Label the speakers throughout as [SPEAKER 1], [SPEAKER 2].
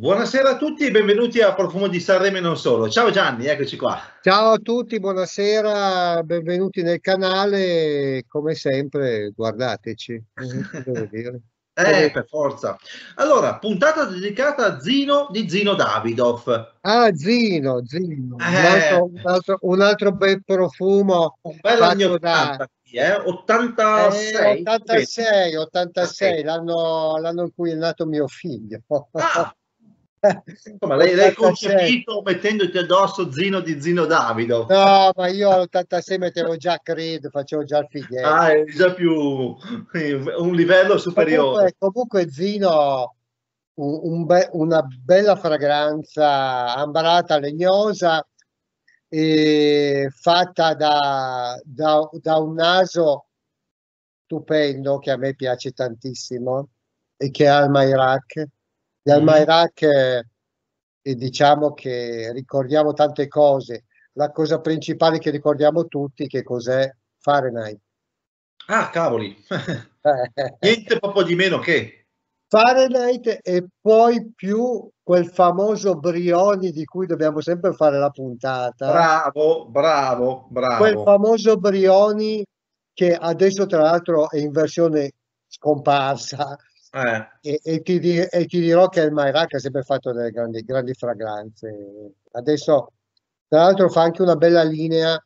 [SPEAKER 1] Buonasera a tutti e benvenuti a Profumo di Sanremo e non solo. Ciao Gianni, eccoci qua.
[SPEAKER 2] Ciao a tutti, buonasera, benvenuti nel canale. Come sempre, guardateci.
[SPEAKER 1] Dire. Eh, per forza. Allora, puntata dedicata a Zino di Zino Davidoff.
[SPEAKER 2] Ah, Zino, Zino. Eh. Un, altro, un, altro, un, altro, bel profumo.
[SPEAKER 1] Un bel anni 80, eh? 86.
[SPEAKER 2] Eh, 86, 86, l'anno, l'anno in cui è nato mio figlio.
[SPEAKER 1] Ah, Insomma, lei, lei concepito mettendoti addosso Zino di Zino Davido.
[SPEAKER 2] No, ma io all'86 mettevo già Creed, facevo già il fighetto.
[SPEAKER 1] Ah, è già più un livello superiore.
[SPEAKER 2] Comunque, comunque Zino, un, be, una bella fragranza ambarata, legnosa, fatta da, da, da un naso stupendo che a me piace tantissimo e che ha il Mayrak del Mayrak eh, diciamo che ricordiamo tante cose. La cosa principale che ricordiamo tutti che cos'è Fahrenheit.
[SPEAKER 1] Ah, cavoli. Niente proprio di meno che
[SPEAKER 2] Fahrenheit e poi più quel famoso Brioni di cui dobbiamo sempre fare la puntata.
[SPEAKER 1] Bravo, bravo, bravo.
[SPEAKER 2] Quel famoso Brioni che adesso tra l'altro è in versione scomparsa eh. E, e, ti di, e, ti dirò che il Mayrak ha sempre fatto delle grandi, grandi fragranze. Adesso, tra l'altro, fa anche una bella linea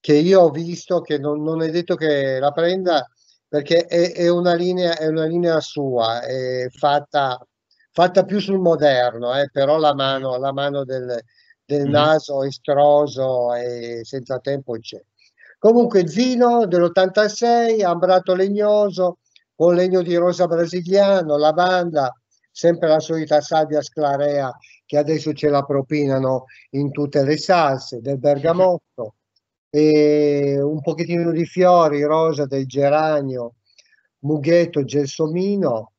[SPEAKER 2] che io ho visto, che non, non è detto che la prenda, perché è, è, una, linea, è una linea sua, è fatta, fatta più sul moderno, eh, però la mano, la mano del, del mm. naso estroso e senza tempo c'è. Comunque Zino dell'86, ambrato legnoso, con legno di rosa brasiliano, lavanda, sempre la solita salvia sclarea che adesso ce la propinano in tutte le salse, del bergamotto, e un pochettino di fiori, rosa del geranio, mughetto, gelsomino,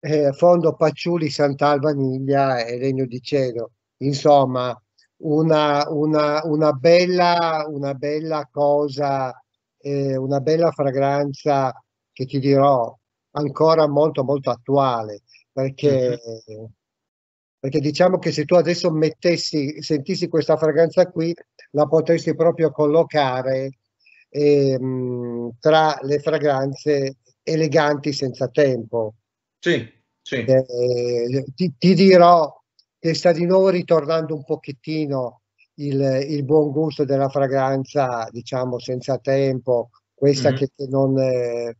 [SPEAKER 2] eh, fondo pacciuli, santal, vaniglia e legno di cedro. Insomma, una, una, una, bella, una bella cosa, eh, una bella fragranza che ti dirò ancora molto molto attuale perché, mm-hmm. perché diciamo che se tu adesso mettessi, sentissi questa fragranza qui, la potresti proprio collocare eh, tra le fragranze eleganti senza tempo.
[SPEAKER 1] Sì, sì.
[SPEAKER 2] Eh, ti, ti, dirò che sta di nuovo ritornando un pochettino il, il buon gusto della fragranza, diciamo, senza tempo, questa mm-hmm. che, che non... Eh,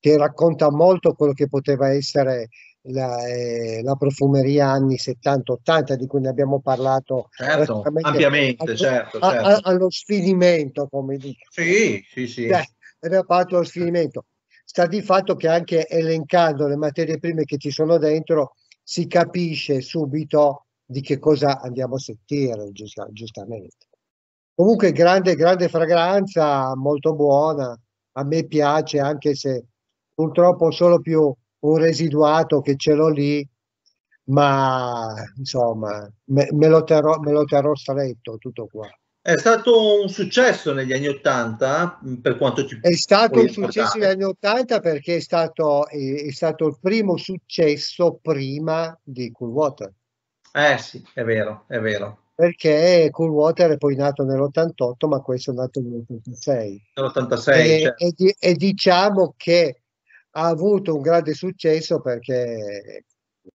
[SPEAKER 2] che racconta molto quello che poteva essere la, eh, la profumeria anni 70-80 di cui ne abbiamo parlato
[SPEAKER 1] certo, ampiamente,
[SPEAKER 2] al,
[SPEAKER 1] certo, certo.
[SPEAKER 2] A, allo sfinimento, come dico.
[SPEAKER 1] Sì, sì, sì.
[SPEAKER 2] Eh, abbiamo parlato allo sfinimento. Sta di fatto che anche elencando le materie prime che ci sono dentro si capisce subito di che cosa andiamo a sentire, giustamente. Comunque grande, grande fragranza, molto buona, a me piace anche se purtroppo solo più un residuato che ce l'ho lì, ma insomma me, me, lo terrò, me lo terrò stretto tutto qua.
[SPEAKER 1] È stato un successo negli anni Ottanta per quanto ci
[SPEAKER 2] È stato un successo negli anni Ottanta perché è stato, è, è stato, il primo successo prima di Cool Water.
[SPEAKER 1] Eh sì, è vero, è vero.
[SPEAKER 2] Perché Cool Water è poi nato nell'88, ma questo è nato
[SPEAKER 1] nell'86. Nell'86, e, certo.
[SPEAKER 2] e, e diciamo che ha avuto un grande successo perché,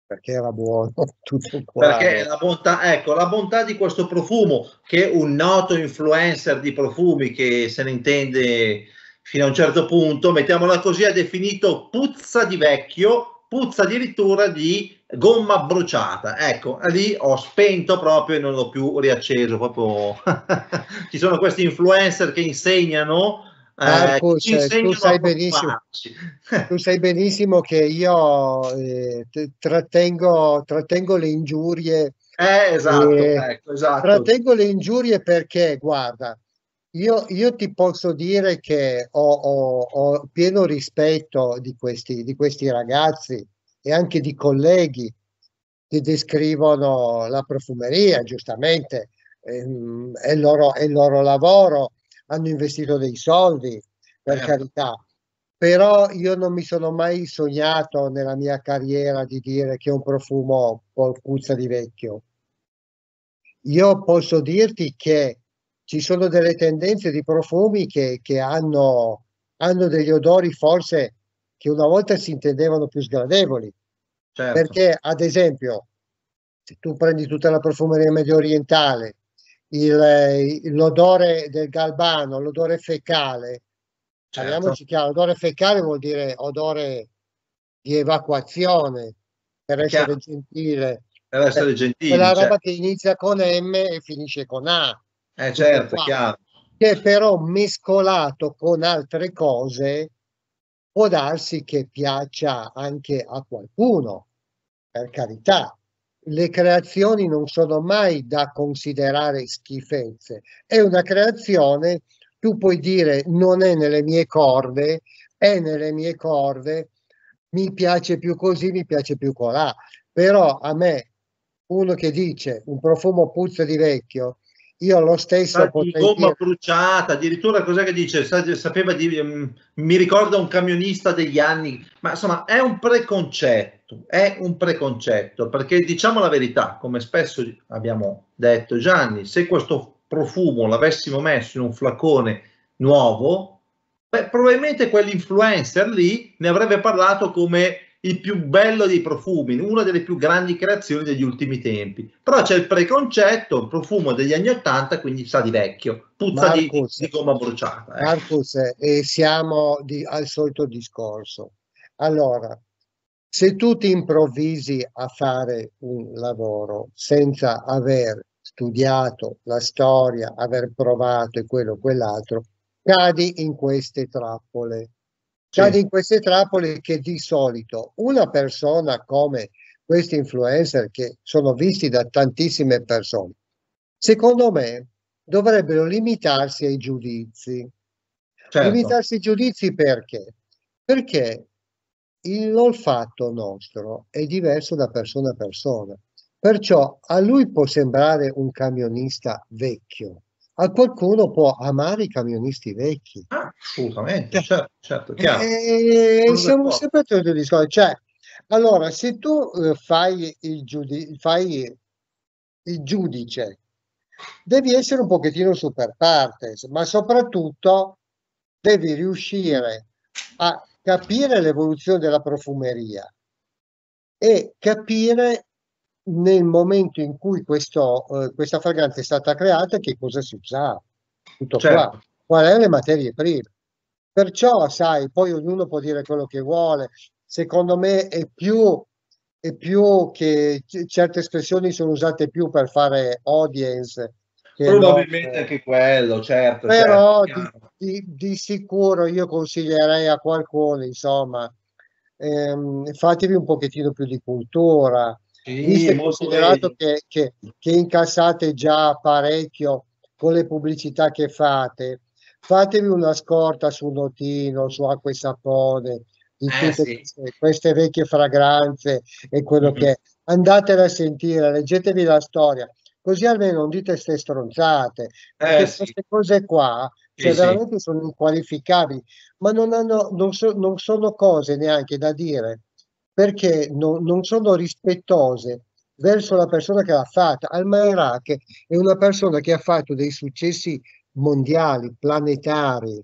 [SPEAKER 2] perché era buono tutto
[SPEAKER 1] qua. Perché la bontà, ecco, la bontà di questo profumo, che un noto influencer di profumi che se ne intende fino a un certo punto, mettiamola così, ha definito puzza di vecchio, puzza addirittura di gomma bruciata. Ecco, lì ho spento proprio e non l'ho più riacceso. Proprio ci sono questi influencer che insegnano
[SPEAKER 2] Marcus, eh, tu, sai tu, sai benissimo, che io eh, trattengo, trattengo, le ingiurie.
[SPEAKER 1] Eh, esatto, eh, ecco, esatto.
[SPEAKER 2] Trattengo le ingiurie perché, guarda, io, io ti posso dire che ho, ho, ho pieno rispetto di questi, di questi ragazzi e anche di colleghi che descrivono la profumeria, giustamente, ehm, è, il loro, è il loro lavoro hanno investito dei soldi, per eh. carità, però io non mi sono mai sognato nella mia carriera di dire che un profumo puzza di vecchio. Io posso dirti che ci sono delle tendenze di profumi che, che hanno, hanno degli odori forse che una volta si intendevano più sgradevoli. Certo. Perché, ad esempio, se tu prendi tutta la profumeria medio orientale, il, l'odore del galbano, l'odore fecale, certo. parliamoci chiaro, l'odore fecale vuol dire odore di evacuazione, per essere chiaro. gentile.
[SPEAKER 1] Per essere gentile.
[SPEAKER 2] Quella roba certo. che inizia con M e finisce con A.
[SPEAKER 1] Eh certo, chiaro.
[SPEAKER 2] Che però mescolato con altre cose può darsi che piaccia anche a qualcuno, per carità. Le creazioni non sono mai da considerare schifezze. È una creazione, tu puoi dire non è nelle mie corde, è nelle mie corde, mi piace più così, mi piace più colà. Però a me, uno che dice un profumo puzza di vecchio, io lo stesso
[SPEAKER 1] ah, potrei gomma dire... bruciata, addirittura cos'è che dice? Sapeva di, um, mi ricorda un camionista degli anni, ma insomma è un preconcetto, è un preconcetto, perché diciamo la verità, come spesso abbiamo detto Gianni, se questo profumo l'avessimo messo in un flacone nuovo, beh, probabilmente quell'influencer lì ne avrebbe parlato come il più bello dei profumi, una delle più grandi creazioni degli ultimi tempi. Però c'è il preconcetto, il profumo degli anni Ottanta, quindi sa di vecchio, puzza Marcus, di, di, gomma bruciata.
[SPEAKER 2] Eh. Marcus, eh, siamo di, al solito discorso. Allora, se tu ti improvvisi a fare un lavoro senza aver studiato la storia, aver provato e quello o quell'altro, cadi in queste trappole cade in queste trappole che di solito una persona come questi influencer che sono visti da tantissime persone, secondo me dovrebbero limitarsi ai giudizi. Certo. Limitarsi ai giudizi perché? Perché l'olfatto nostro è diverso da persona a persona. Perciò a lui può sembrare un camionista vecchio, a qualcuno può amare i camionisti vecchi.
[SPEAKER 1] Ah, assolutamente, certo, certo, chiaro.
[SPEAKER 2] E, eh, siamo sempre tutti discorsi. Cioè, allora, se tu eh, fai, il giudice, fai il giudice, devi essere un pochettino super partes, ma soprattutto devi riuscire a capire l'evoluzione della profumeria e capire nel momento in cui questo, eh, questa fragranza è stata creata, che cosa si usava? Tutto certo. qua. Qual è le materie prime? Perciò, sai, poi ognuno può dire quello che vuole. Secondo me è più, è più che certe espressioni sono usate più per fare audience.
[SPEAKER 1] Probabilmente non, anche quello, certo.
[SPEAKER 2] Però certo, di, di, di, sicuro io consiglierei a qualcuno, insomma, ehm, fatevi un pochettino più di cultura, sì, visto considerato che, che, che, incassate già parecchio con le pubblicità che fate, fatevi una scorta su Notino, su Acqua e Sapone, di eh, tutte sì. queste, queste, vecchie fragranze e quello mm-hmm. che è. Andatela a sentire, leggetevi la storia, così almeno non dite queste stronzate, eh, sì. queste cose qua cioè sì, veramente sono inqualificabili, ma non, hanno, non, so, non sono cose neanche da dire perché no, non sono rispettose verso la persona che l'ha fatta. Al-Mayrak è una persona che ha fatto dei successi mondiali, planetari,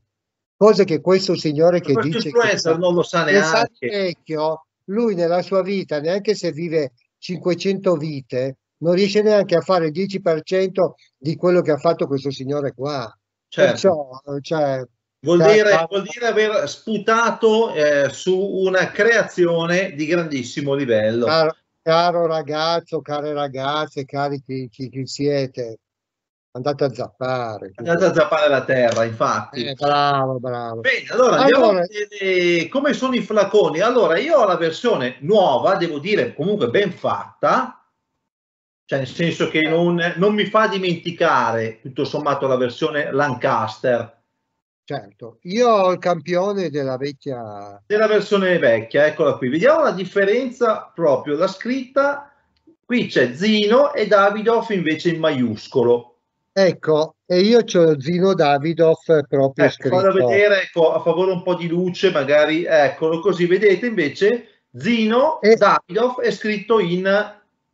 [SPEAKER 2] cose che questo signore che dice
[SPEAKER 1] che non lo sa neanche.
[SPEAKER 2] Vecchio, lui nella sua vita, neanche se vive 500 vite, non riesce neanche a fare il 10% di quello che ha fatto questo signore qua. Certo. Perciò, cioè,
[SPEAKER 1] Vuol dire, vuol dire, aver sputato eh, su una creazione di grandissimo livello.
[SPEAKER 2] Caro, caro ragazzo, care ragazze, cari chi, chi, chi, siete, andate a zappare.
[SPEAKER 1] Andate a zappare la terra, infatti.
[SPEAKER 2] Eh, bravo, bravo.
[SPEAKER 1] Bene, allora, allora a vedere come sono i flaconi. Allora, io ho la versione nuova, devo dire comunque ben fatta, cioè nel senso che non, non mi fa dimenticare tutto sommato la versione Lancaster
[SPEAKER 2] Certo, io ho il campione della vecchia...
[SPEAKER 1] Della versione vecchia, eccola qui. Vediamo la differenza proprio, la scritta, qui c'è Zino e Davidoff invece in maiuscolo.
[SPEAKER 2] Ecco, e io ho Zino Davidoff proprio
[SPEAKER 1] ecco, scritto. Vado a vedere, ecco, a favore un po' di luce, magari, eccolo così, vedete invece Zino e... Davidoff è scritto in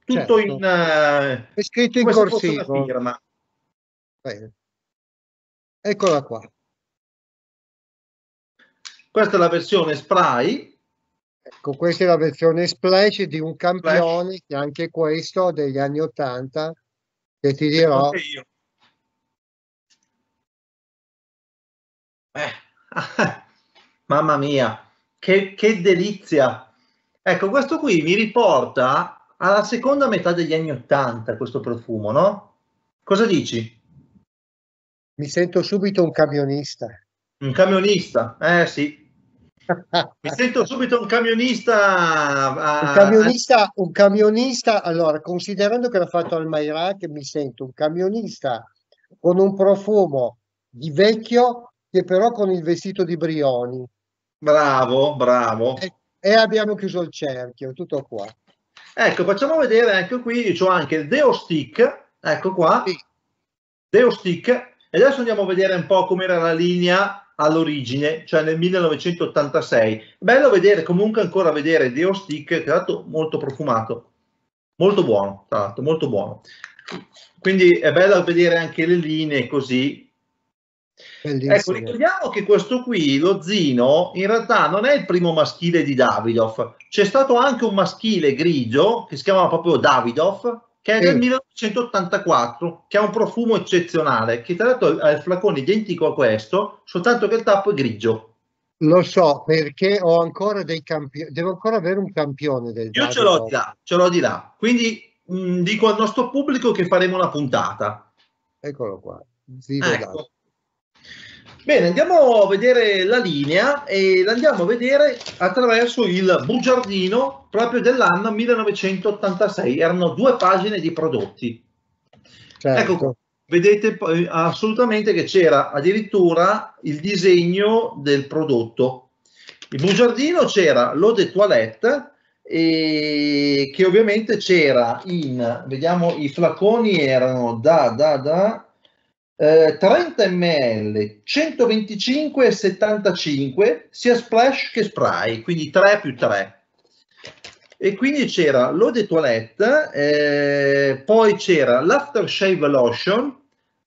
[SPEAKER 1] tutto certo. in uh,
[SPEAKER 2] è scritto in corsivo. Firma. Bene. Eccola qua.
[SPEAKER 1] Questa è la versione spray.
[SPEAKER 2] Ecco, questa è la versione splash di un campione, splash. che anche questo degli anni 80, che ti dirò.
[SPEAKER 1] Eh, mamma mia, che, che delizia! Ecco, questo qui mi riporta alla seconda metà degli anni 80, questo profumo, no? Cosa dici?
[SPEAKER 2] Mi sento subito un camionista.
[SPEAKER 1] Un camionista, eh sì. Mi sento subito un camionista.
[SPEAKER 2] A... Un camionista, un camionista, allora, considerando che l'ha fatto al Mairac, mi sento un camionista con un profumo di vecchio che però con il vestito di Brioni.
[SPEAKER 1] Bravo, bravo.
[SPEAKER 2] E, e abbiamo chiuso il cerchio, tutto qua.
[SPEAKER 1] Ecco, facciamo vedere anche qui, ho anche il Deo Stick, ecco qua, sì. Deo Stick, e adesso andiamo a vedere un po' com'era la linea all'origine, cioè nel 1986. Bello vedere, comunque ancora vedere Deo Stick, tra l'altro molto profumato, molto buono, tra l'altro, molto buono. Quindi è bello vedere anche le linee così, Bellissimo. Ecco, ricordiamo che questo qui, lo Zino, in realtà non è il primo maschile di Davidoff. C'è stato anche un maschile grigio che si chiamava proprio Davidoff, che è del 1984, che ha un profumo eccezionale, che tra l'altro ha il flacone identico a questo, soltanto che il tappo è grigio.
[SPEAKER 2] Lo so perché ho ancora dei campioni, devo ancora avere un campione del
[SPEAKER 1] Io ce l'ho di là, ce l'ho di là. Quindi mh, dico al nostro pubblico che faremo una puntata.
[SPEAKER 2] Eccolo qua. Zino ecco.
[SPEAKER 1] Bene, andiamo a vedere la linea e l'andiamo a vedere attraverso il bugiardino proprio dell'anno 1986. Erano due pagine di prodotti. Certo. Ecco, vedete assolutamente che c'era addirittura il disegno del prodotto. Il bugiardino c'era l'eau de toilette e che ovviamente c'era in, vediamo, i flaconi erano da, da, da, 30 ml, 125 e 75 sia splash che spray, quindi 3 più 3. E quindi c'era l'eau de toilette, eh, poi c'era l'aftershave lotion,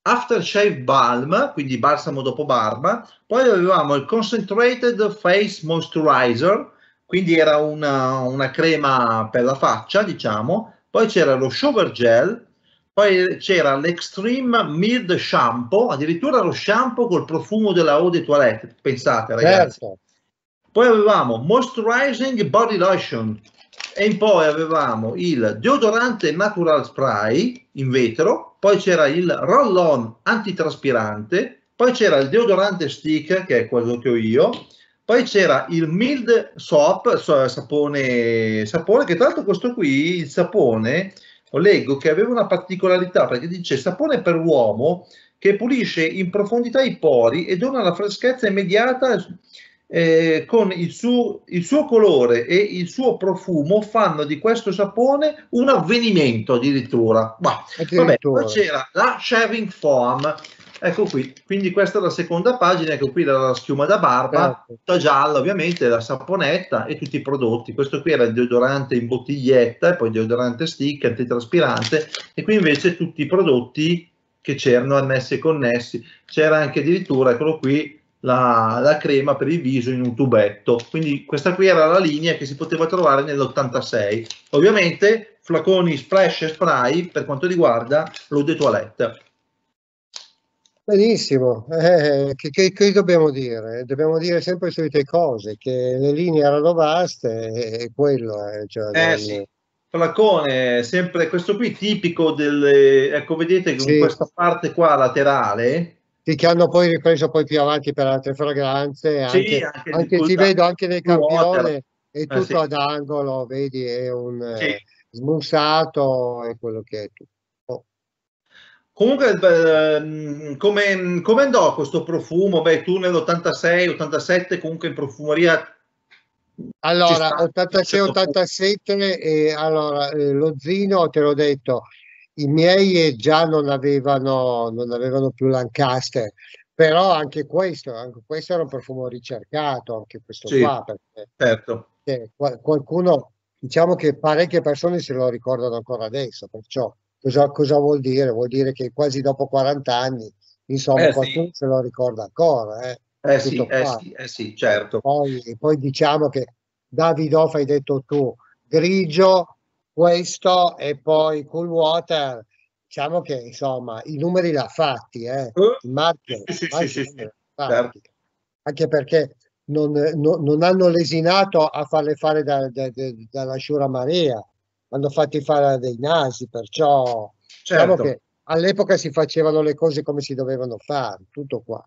[SPEAKER 1] aftershave balm, quindi balsamo dopo barba, poi avevamo il concentrated face moisturizer, quindi era una, una crema per la faccia, diciamo, poi c'era lo shower gel, poi c'era l'Extreme Mild Shampoo, addirittura lo shampoo col profumo della Eau de Toilette, pensate ragazzi. Certo. Poi avevamo Moisturizing Body Lotion e poi avevamo il deodorante Natural Spray in vetro, poi c'era il roll-on antitraspirante, poi c'era il deodorante stick, che è quello che ho io, poi c'era il Mild Soap, sapone, sapone che tra l'altro questo qui, il sapone, leggo che aveva una particolarità perché dice sapone per uomo che pulisce in profondità i pori e dona la freschezza immediata eh, con il suo, il suo, colore e il suo profumo fanno di questo sapone un avvenimento addirittura. Ma, vabbè, poi c'era la shaving foam Ecco qui, quindi questa è la seconda pagina, ecco qui la schiuma da barba, certo. tutta gialla ovviamente, la saponetta e tutti i prodotti. Questo qui era il deodorante in bottiglietta e poi il deodorante stick, antitraspirante e qui invece tutti i prodotti che c'erano annessi e connessi. C'era anche addirittura, eccolo qui, la, la, crema per il viso in un tubetto. Quindi questa qui era la linea che si poteva trovare nell'86. Ovviamente flaconi splash e spray per quanto riguarda l'eau de toilette.
[SPEAKER 2] Benissimo, eh, che, che, che, dobbiamo dire? Dobbiamo dire sempre le solite cose, che le linee erano vaste e quello è. Cioè,
[SPEAKER 1] eh non... sì, flacone, sempre questo qui tipico del, ecco vedete con sì. questa parte qua laterale.
[SPEAKER 2] Sì, che hanno poi ripreso poi più avanti per altre fragranze, anche, sì, anche, anche ti vedo anche nel campione, è tutto eh, sì. ad angolo, vedi, è un sì. eh, smussato, è quello che è tutto.
[SPEAKER 1] Comunque, eh, come, come, andò questo profumo? Beh, tu nell'86, 87 comunque in profumeria...
[SPEAKER 2] Allora, 86-87 e allora, eh, lo Zino, te l'ho detto, i miei già non avevano, non avevano più Lancaster, però anche questo, anche questo era un profumo ricercato, anche questo sì, qua, perché,
[SPEAKER 1] certo.
[SPEAKER 2] perché qualcuno, diciamo che parecchie persone se lo ricordano ancora adesso, perciò cosa, cosa vuol dire? Vuol dire che quasi dopo 40 anni, insomma, eh, qualcuno sì. se lo ricorda ancora. Eh,
[SPEAKER 1] eh, sì, eh sì, eh sì, certo.
[SPEAKER 2] Poi, poi diciamo che Davidoff hai detto tu, grigio, questo e poi Cool Water diciamo che insomma i numeri l'ha fatti, eh.
[SPEAKER 1] Uh, il marchio, sì,
[SPEAKER 2] sì, sì, sì, certo. anche perché non, non, non, hanno lesinato a farle fare da, da, da, dalla Shura Maria, hanno fatti fare dei nasi, perciò diciamo certo. diciamo che all'epoca si facevano le cose come si dovevano fare, tutto qua.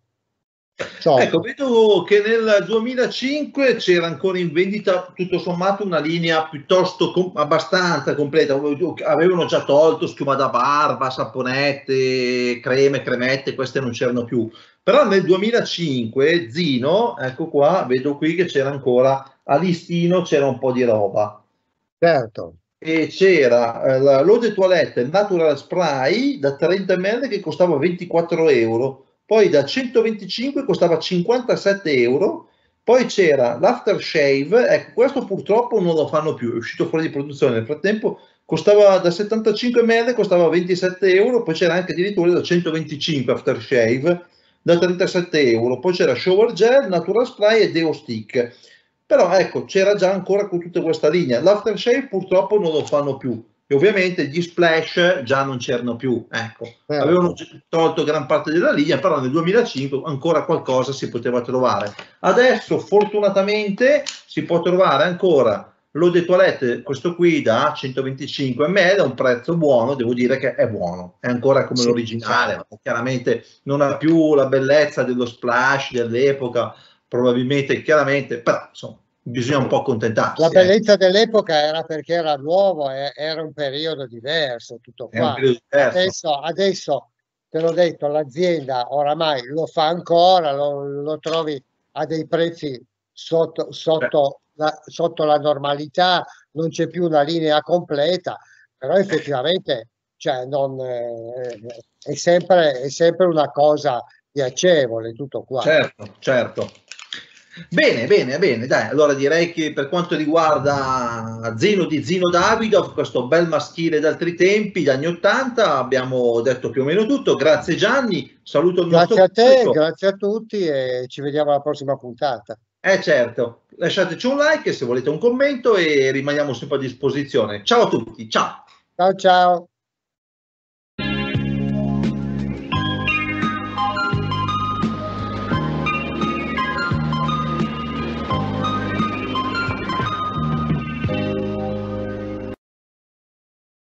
[SPEAKER 1] So. Ecco, vedo che nel 2005 c'era ancora in vendita tutto sommato una linea piuttosto com- abbastanza completa, avevano già tolto schiuma da barba, saponette, creme, cremette, queste non c'erano più. Però nel 2005 Zino, ecco qua, vedo qui che c'era ancora a listino c'era un po' di roba.
[SPEAKER 2] Certo.
[SPEAKER 1] E c'era eh, la Lode Toilette Natural Spray da 30 ml che costava 24 euro poi da 125 costava 57 euro, poi c'era l'aftershave, ecco questo purtroppo non lo fanno più, è uscito fuori di produzione, nel frattempo costava da 75 ml, costava 27 euro, poi c'era anche addirittura da 125 aftershave da 37 euro, poi c'era shower gel, natural spray e deo stick. Però ecco, c'era già ancora con tutta questa linea. L'aftershave purtroppo non lo fanno più e ovviamente gli splash già non c'erano più, ecco, certo. avevano tolto gran parte della linea, però nel 2005 ancora qualcosa si poteva trovare. Adesso fortunatamente si può trovare ancora l'eau de toilette, questo qui da 125 ml, a un prezzo buono, devo dire che è buono, è ancora come sì, l'originale, chiaramente non ha più la bellezza dello splash dell'epoca, probabilmente, chiaramente, però insomma bisogna un po' accontentarsi.
[SPEAKER 2] La bellezza eh. dell'epoca era perché era nuovo, era un periodo diverso, tutto qua. Adesso, adesso, te l'ho detto, l'azienda oramai lo fa ancora, lo, lo trovi a dei prezzi sotto, sotto, la, sotto la normalità, non c'è più una linea completa, però effettivamente cioè, non, eh, è, sempre, è sempre una cosa piacevole tutto qua.
[SPEAKER 1] Certo, certo. Bene, bene, bene, dai, allora direi che per quanto riguarda Zeno di Zino Davidov, questo bel maschile d'altri tempi, dagli anni 80, abbiamo detto più o meno tutto. Grazie Gianni, saluto il
[SPEAKER 2] grazie nostro Grazie a te, pubblico. grazie a tutti e ci vediamo alla prossima puntata.
[SPEAKER 1] Eh certo, lasciateci un like se volete un commento e rimaniamo sempre a disposizione. Ciao a tutti, ciao.
[SPEAKER 2] Ciao ciao.